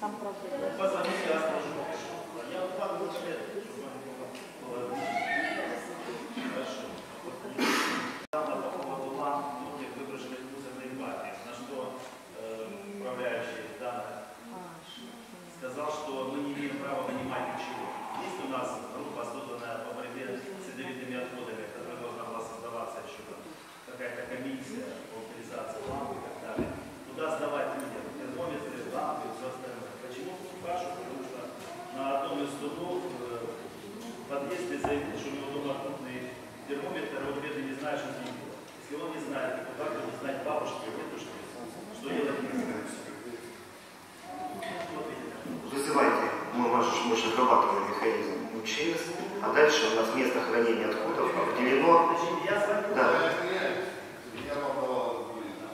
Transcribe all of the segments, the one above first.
Там проблема. Позвоните, я скажу. Я вот вам лучше лет, чтобы вам было Хорошо. Там по поводу ламп, многих выброшены мусорные баки, на что э, управляющий данных сказал, что мы не имеем права вынимать ничего. Есть у нас группа, созданная по борьбе с ядовитыми отходами, которая должна была создаваться еще там какая-то комиссия по утилизации ламп и так далее. Туда сдавать людям термометры, лампы и все остальное. Почему спрашиваю? Потому что на одном из судов э, в подъезде заявил, что у него дома крупный термометр, а он бедный не знает, что с ним делать. Если он не знает, то как будет знать бабушки, дедушки, что делать не. Вот. Вызывайте, мы ваш мощно-отрабатываемый механизм МЧС, а дальше у нас место хранения отходов определено. Значит, я с вами Да. Я вам давал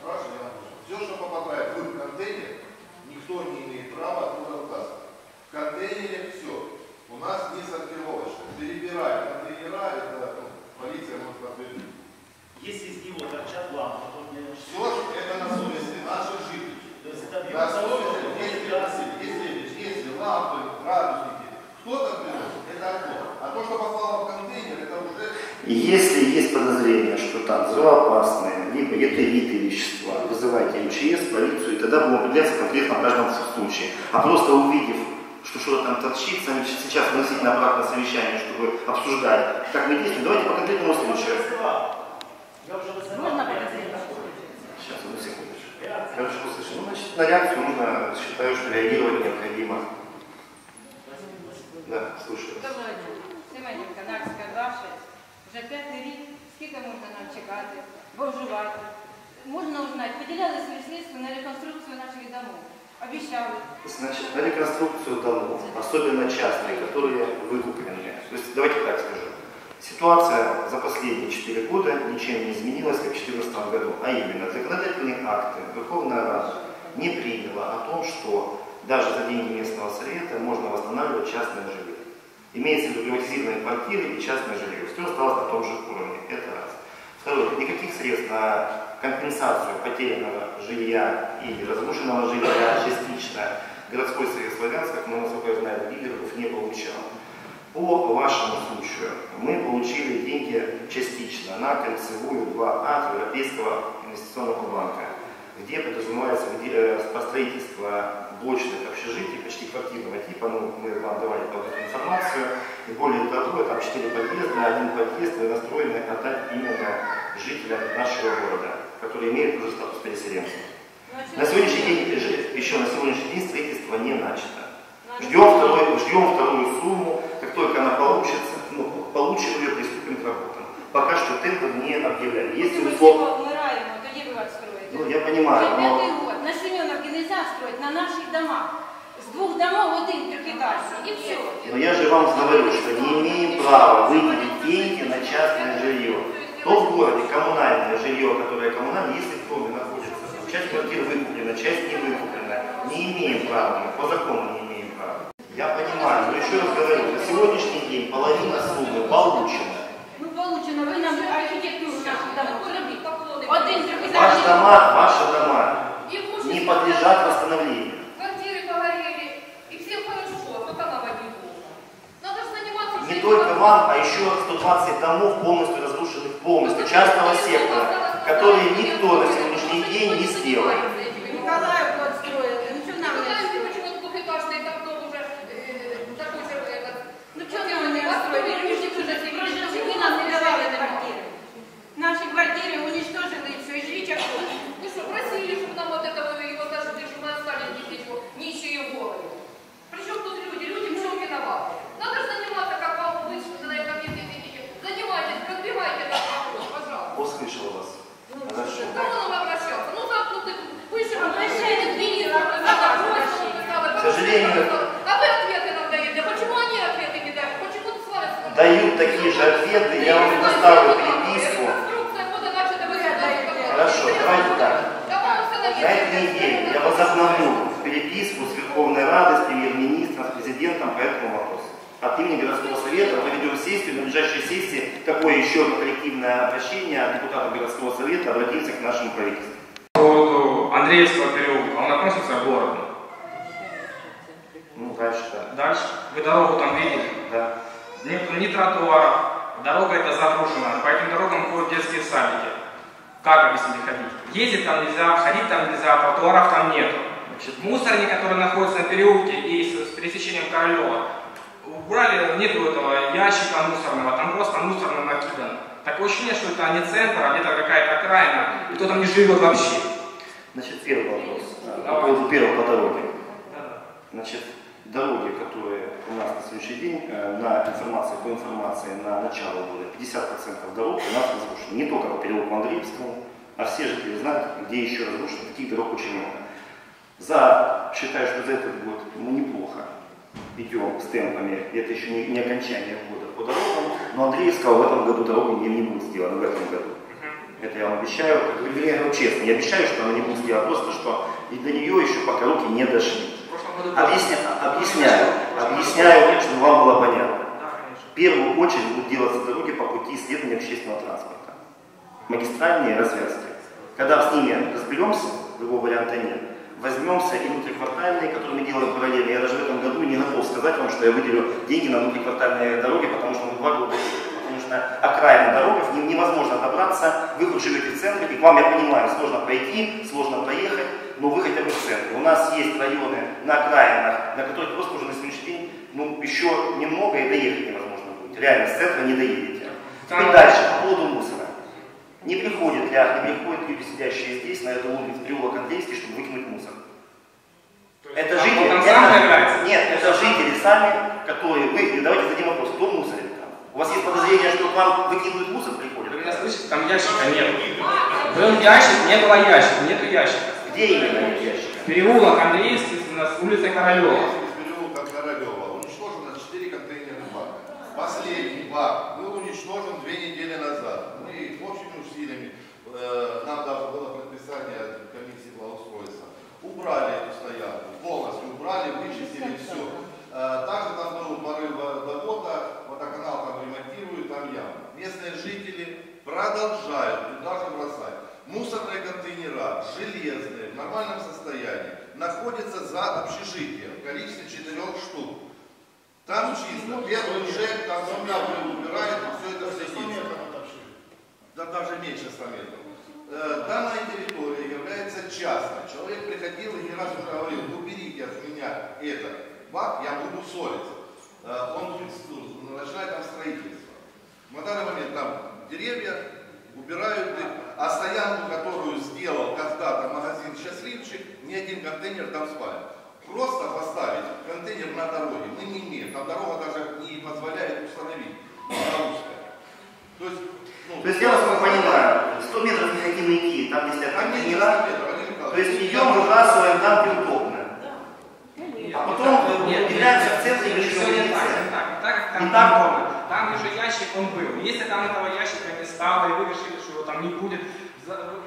спрашиваю, все, что попадает в контейнер, никто не имеет права оттуда вытаскивать. В контейнере все. У нас не сортировочно. Перебираем контейнера, это ну, полиция может подтвердить. Если из него торчат лампы, то мне Все это на совести наших жителей. То есть это На совести, бьется если, газ. если, если лампы, градусники, кто-то приносит, это одно. А то, что попало в контейнер, это уже И Если есть там взрывоопасные, либо ядовитые вещества, вызывайте МЧС, полицию, и тогда будем определяться конкретно в каждом случае. А просто увидев, что что-то там торчит, сейчас выносить на обратное совещание, чтобы обсуждать, как мы действуем, давайте по конкретному Я уже случаю. Я уже. Можно? Сейчас, одну секундочку. Реакция. Хорошо, услышал. Ну, значит, на реакцию нужно, считаю, что реагировать необходимо. Да, слушаю. Доброго дня. Семенівка, Нарська, 26. Вже п'ятий рік Скільки можна нам чекати, вживати? Можна узнати, виділяли свої средства на реконструкцію наших домов. Обіцяли. Значит, на реконструкцию домов, особенно частные, которые выкуплены. То есть, давайте так скажу. Ситуация за последние 4 года ничем не изменилась, как в 2014 году. А именно, законодательные акты Верховная Рада не приняла о том, что даже за деньги местного совета можно восстанавливать частное жилье. Имеется в виду приватизированные квартиры и частное жилье. Все осталось на том же уровне. Это раз. Второе. Никаких средств на компенсацию потерянного жилья или разрушенного жилья частично городской совет Славянска, как мы, насколько я знаю, лидеров не получал. По вашему случаю мы получили деньги частично на кольцевую 2А Европейского инвестиционного банка, где подразумевается где, э, построительство блочных общежитий, почти квартирного типа, ну, мы вам давали под эту информацию, и более того, там 4 подъезда, один подъезд мы настроены отдать именно жителям нашего города, которые имеют уже статус переселенцев. Ну, а що На сегодняшний ви- день, же- еще на сегодняшний день строительство не начато. Ну, а Ждем, второй, ждем вторую сумму, как только она получится, ну, получим ее, приступим к работам. Пока что тендер не объявляли. Если Ми условно, всі помираємо, тоді ви вас строїте. ну я понимаю, Вже но строить на наших домах. З двох домов один трехэтажный. И все. Но я же вам говорю, что не имеем права выделить деньги на частное жилье. То в городе коммунальное жилье, которое коммунальное, если в доме находится, часть квартир выкуплена, часть не выкуплена, не имеем права, по закону не имеем права. Я понимаю, но еще раз говорю, на сегодняшний день половина суммы получена. Ну, получено, ви нам архітектуру наших домов зробіть. Один Ваши трехэтажный. дома, Имущество не подлежат восстановлению. Квартиры погорели, и всем хорошо, только нам одни плохо. Надо же заниматься Не только вам, а еще 120 домов полностью разрушенных полностью, частного сектора, которые никто на сегодняшний день не сделал. Николаевку отстроили. Ну, что нам не Знаете, отстроили? почему двухэтажный там дом уже э, такой же этот, Ну, что нам не отстроили? Люди уже прожили, вы нам не давали квартиры. Наши квартиры уничтожили, и все, и жить охота. сожалению, А вы ответы нам даете. Почему они ответы не дают? Почему с вами с- дают такие же ответы, я вам доставлю переписку. Реконструкция года начата в 18 Хорошо, давайте так. Кого установили? На этой неделе я возобновлю переписку с Верховной Радой, с премьер-министром, с президентом по этому вопросу. От имени городского совета проведем сессию, на ближайшей сессии такое еще одно коллективное обращение от депутатов городского совета обратимся к нашему правительству. По поводу Андреевского переулка, он относится к городу. Ну, дальше, да. Дальше, вы дорогу там видели? да. Нет ни тротуаров, дорога эта заброшена, по этим дорогам ходят детские садики. Как объяснить ходить? Ездить там нельзя, ходить там нельзя, тротуаров там нету. Значит, мусорник, который находится на переулке и с, с пересечением Королева, убрали, нету этого ящика мусорного, там просто мусорно накидано. Такое ощущение, что это не центр, а где-то какая-то окраина, и кто там не живет вообще. Значит, первый вопрос. По Давай. поводу первого по дороге. Значит, дороги, которые у нас на сегодняшний день, э, на информации, по информации на начало года, 50% дорог у нас разрушены. Не только по переулку Андреевскому, а все жители знают, где еще разрушено, таких дорог очень много. За, считаю, что за этот год мы неплохо идем с темпами, это еще не, не окончание года по дорогам, но Андреевского в этом году дорога не, не будет сделана, в этом году. Это я вам обещаю, я говорю честно, не обещаю, что она не будет сделана, просто что и до нее еще пока руки не дошли. Объясня- объясняю, объясняю, чтобы вам было понятно. В первую очередь будут делаться дороги по пути исследования общественного транспорта. Магистральные развязки. Когда с ними разберемся, другого варианта нет, возьмемся и внутриквартальные, которые мы делаем параллельно. Я даже в этом году не готов сказать вам, что я выделю деньги на внутриквартальные дороги, потому что мы два года Что окраина дорога, невозможно добраться. Вы хоть живете в центре, и к вам, я понимаю, сложно пройти, сложно проехать, но вы хотя бы в центре. У нас есть районы на окраинах, на которых просто уже на сегодняшний день ну, еще немного и доехать невозможно будет. Реально, с центра не доедете. Там- дальше, по поводу мусора. Не приходят ля, не приходят люди, сидящие здесь, на эту улицу, переулок Андрейский, чтобы выкинуть мусор. Это жители, это- нет, это жители сами, которые, вы, давайте зададим вопрос, кто мусорит? У вас есть подозрение, что к вам выкидывают мусор, приходят? Вы меня слышите? Там ящика нет. Был ящик, не было ящика, нету ящика. Где именно нет ящика? Переулок Андреевский, у нас улица Королева. Переулка Королева уничтожено 4 контейнерных бака. Последний бак был уничтожен две недели назад. Мы общими усилиями, э, нам даже было предписание от комиссии благоустройства, убрали эту стоянку, полностью убрали, вычистили все. Также там был порыв водовода, водоканал там ремонтируют, там ямы. Местные жители продолжают туда же бросать. Мусорные контейнера, железные, в нормальном состоянии, находятся за общежитием в количестве четырех штук. Там чисто. Первый ЖЭК, там земля убирает, и все это садится. Да даже меньше 100 метров. Э, Данная территория является частной. Человек приходил и не раз говорил, уберите от меня этот бак, я буду ссориться. Э, Он будет, ну, начинает там строительство. На данный момент там деревья, убирают их, а стоянку, которую сделал когда-то магазин «Счастливчик», ни один контейнер там спалит. Просто поставить контейнер на дороге мы не имеем. Там дорога даже не позволяет установить. То есть, ну, То есть я вас понимаю, 100 метров не хотим идти, там если там не контейнера, то есть идем, выбрасываем там, где удобно. А потом являемся в центре эти так, там удобно. Там уже ящик он был. Если там этого ящика не стало, и вы решили, что его там не будет,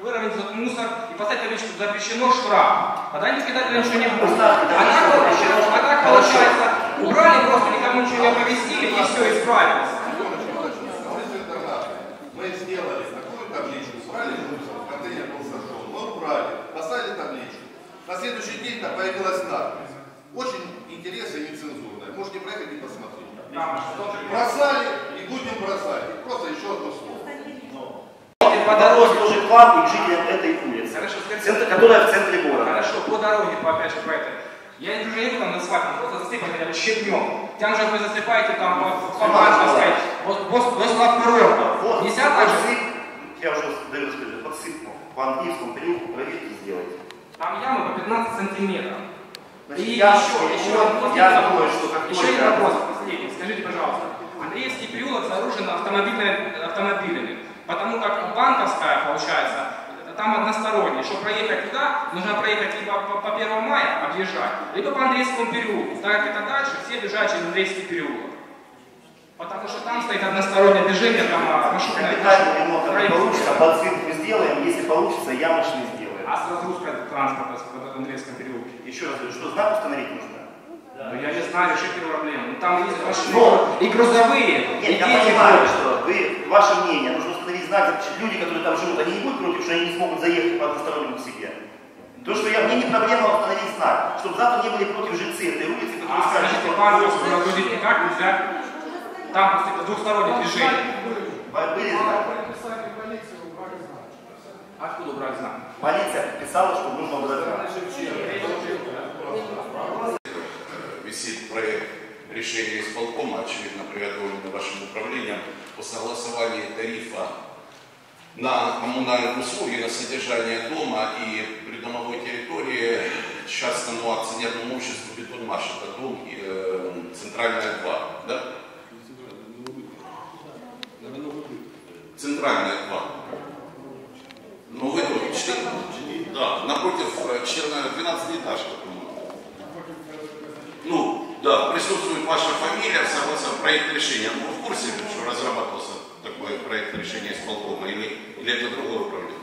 выровнять этот мусор и поставить табличку «Запрещено штраф». Тогда не кидателя ничего не будет. А так, табличку «Запрещено а так штраф». получается, убрали просто, никому ничего не оповестили, и все, исправились. Мы сделали такую табличку, убрали мусор, контейнер был сожжен, мы убрали, поставили табличку. На следующий день там появилась надпись. Очень интересная и нецензурная. Можете проехать и посмотреть. Бросали и будем бросать. Просто еще одно слово. по дороге. Тоже к жителям этой улицы, Хорошо, скажите. центр- которая в центре города. Хорошо, по дороге, по, опять же, по этой. Я не уже иду там на асфальтом, просто засыпать хотя бы щепнем. Там же вы засыпаете там по, вот, вот, до Славкурова. Вот, Нельзя так же? я уже даю сказать, подсыпку по английскому переулку проверки сделайте. Там ямы по 15 сантиметров. Значит, И я- еще, еще, я один думаю, вопрос. что как еще один вопрос, последний. Скажите, пожалуйста, Андреевский переулок загружен автомобильными, автомобилями, потому как получается, там односторонний. Чтобы проехать туда, нужно проехать либо по, по 1 мая, объезжать, либо по Андреевскому переулку. Так как это дальше, все бежать через Андреевский переулок. Потому что там стоит одностороннее движение, там а, маршрутная Капитальный ремонт проехать. получится, подсветку сделаем, если получится, ямочный сделаем. А с разгрузкой транспорта в Андреевском переулке? Еще раз говорю, что знак установить нужно? Ну я не знаю, решите проблему. Ну там есть машины Ну, и грузовые, Нет, и я понимаю, что вы, ваше мнение, нужно значит, люди, которые там живут, они не будут против, что они не смогут заехать по одностороннему к себе. То, что я, мне не проблема установить знак, чтобы завтра не были против жильцы этой улицы, которые А скажут, скажите, что пожалуйста, разгрузить никак нельзя? Там просто это двухстороннее движение. были знаки. Откуда убрать знак? Полиция писала, что нужно убрать знак. висит проект решения исполкома, очевидно, приготовленный вашим управлением по согласованию тарифа на коммунальные услуги, на содержание дома и придомовой территории частному акционерному обществу «Бетонмаш». Это дом э, Центральная 2, да? Центральная 2. Ну, вы тут, четыр- да, напротив э, 14 12-этажка, по-моему. Ну, да, присутствует ваша фамилия, согласно проект решения. Вы в курсе, что разрабатывался такой проект решения исполкома или, или это другое управление?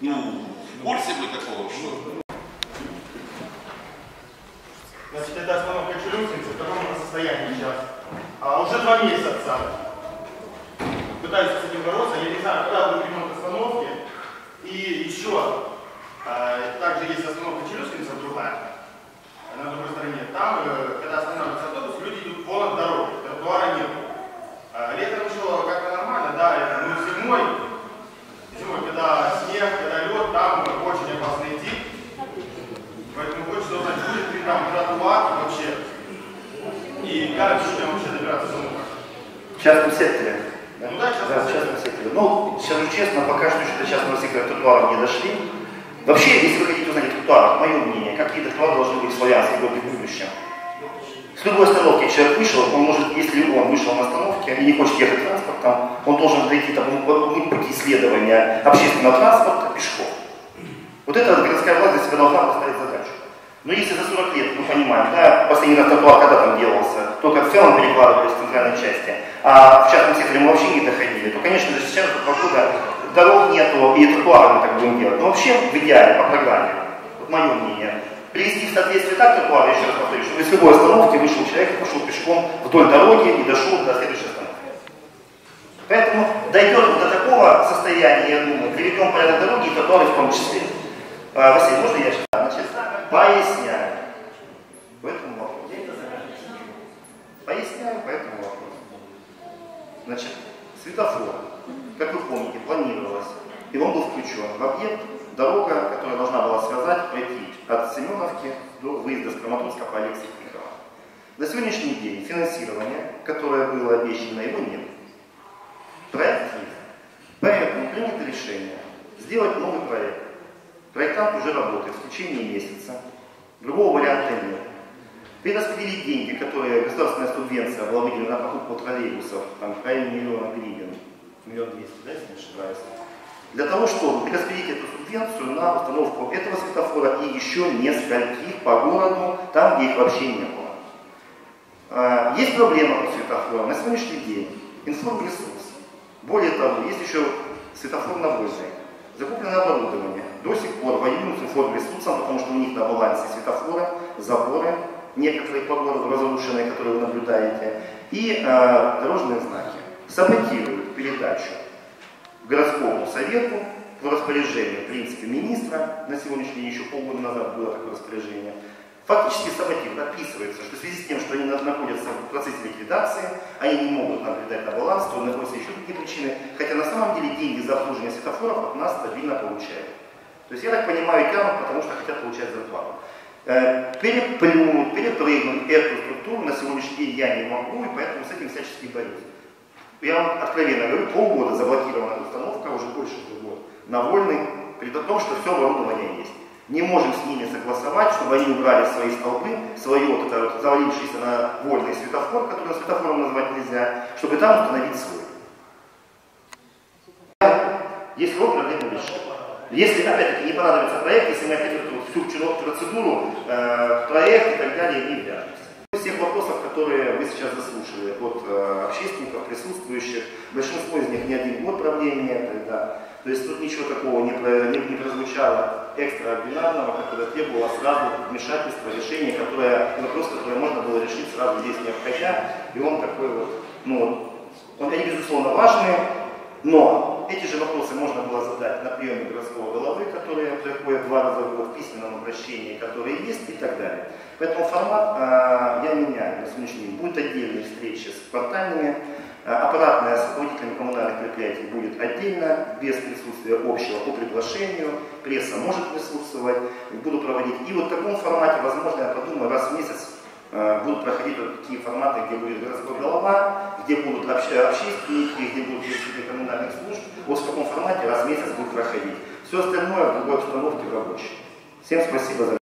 Ну, в курсе вы такого, что Значит, это остановка Челюскинца, в таком она состоянии сейчас. А уже два месяца пытаюсь с этим бороться. Я не знаю, когда будет ремонт остановки. И еще, э, также есть остановка Челюскинца другая, на другой стороне. Там, э, когда останавливается автобус, люди идут вон от дороги, тротуара нет. Э, летом еще как-то нормально, да, это, но зимой, зимой, когда снег, когда лед, там очень опасно идти. Поэтому хочется узнать, будет ли там тротуар вообще. И как людям вообще добираться до дома. В частном секторе. Ну да, частном в частном секторе. Ну, скажу честно, пока что еще до частного сектора тротуаров не дошли. Вообще, если вы хотите узнать о тротуарах, мое мнение, какие тротуары должны быть в славянской городе в будущем. С любой остановки человек вышел, он может, если он вышел на остановке и не хочет ехать транспортом, он должен дойти там, пути исследования общественного транспорта пешком. Вот это городская власть для себя должна поставить. Но если за 40 лет, мы понимаем, да, последний раз тротуар когда там делался, только в целом перекладывались в центральной части, а в частном секторе мы вообще не доходили, то, конечно же, сейчас года дорог нету, и тротуары мы так будем делать. Но вообще, в идеале, по программе, вот мое мнение, привести в соответствие так тротуар, еще раз повторю, чтобы из любой остановки вышел человек и пошел пешком вдоль дороги и дошел до следующей остановки. Поэтому дойдет до такого состояния, я думаю, приведем порядок дороги и тротуары в том числе. А, Василий, можно я сейчас? Значит, поясняю. По этому вопросу. Поясняю по этому вопросу. Значит, светофор, как вы помните, планировалось, и он был включен в объект дорога, которая должна была связать, пройти от Семеновки до выезда с Краматорска по Алексею Тихого. На сегодняшний день финансирование, которое было обещано, его нет. Проект есть. Поэтому принято решение сделать новый проект. Проектант уже работает в течение месяца. Другого варианта нет. Перераспределить деньги, которые государственная субвенция была выделена на покупку троллейбусов, там, в районе миллиона гривен, миллион двести, да, если не ошибаюсь, для того, чтобы перераспределить эту субвенцию на установку этого светофора и еще нескольких по городу, там, где их вообще не было. А, Есть проблема по светофорам. На сегодняшний день информресурс. Более того, есть еще светофор на Вольной. Закуплено оборудование. До сих пор воюют с информресурсом, потому что у них на балансе светофоры, заборы, некоторые по городу разрушенные, которые вы наблюдаете, и э, дорожные знаки. Саботируют передачу городскому совету по распоряжению, в принципе, министра, на сегодняшний день, еще полгода назад было такое распоряжение, фактически саботирует, описывается, что в связи с тем, что они находятся в процессе ликвидации, они не могут нам передать на баланс, то находятся еще другие причины, хотя на самом деле деньги за обслуживание светофоров от нас стабильно получают. То есть я так понимаю, тянут, потому что хотят получать зарплату. Э, Переплюнуть, перепрыгнуть эту структуру на сегодняшний день я не могу, и поэтому с этим всячески борюсь. Я вам откровенно говорю, полгода заблокирована установка, уже больше год, на вольный, при том, что все оборудование есть. Не можем с ними согласовать, чтобы они убрали свои столбы, свое вот это вот завалившийся на вольный светофор, который светофором назвать нельзя, чтобы там установить свой. Есть срок, проблему решим. Если, опять-таки, не понадобится проект, если мы опять вот всю процедуру, э, проект и так далее не вяжемся. Из всех вопросов, которые вы сейчас заслушали от э, общественников, присутствующих, большинство из них не один год правления, тогда. То есть тут ничего такого не, не, не прозвучало экстраординарного, которое требовало сразу вмешательства, решения, которое, вопрос, который можно было решить сразу здесь не обходя, и он такой вот, ну, он, они безусловно важные, но эти же вопросы можно было задать на приеме городского головы, которые проходят два раза в год в письменном обращении, которые есть и так далее. Поэтому формат э, я меняю на сегодняшний день. Будут отдельные встречи с квартальными, э, аппаратная с руководителями коммунальных предприятий будет отдельно, без присутствия общего по приглашению, пресса может присутствовать, буду проводить. И вот в таком формате, возможно, я подумаю, раз в месяц будут проходить вот такие форматы, где будет городской голова, где будут обще- общественники, где будут представители коммунальных служб. Вот в таком формате раз в месяц будет проходить. Все остальное в другой обстановке рабочей. Всем спасибо за